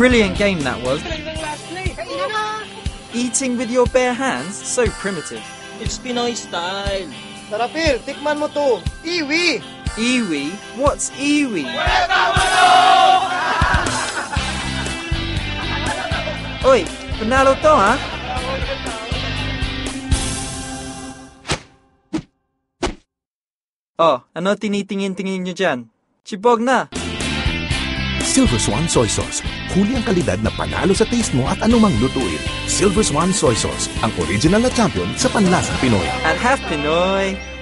brilliant game that was. Eating with your bare hands? So primitive. It's Pinoy style. Tara, Phil, tikman mo to. Iwi! Iwi? What's iwi? Oy, panalo to ha? Oh, ano tinitingin-tingin nyo dyan? Chibog na! Silver Swan Soy Sauce. Huli ang kalidad na panalo sa taste mo at anumang lutuin. Silver Swan Soy Sauce, ang original na champion sa panlasang Pinoy. At half Pinoy!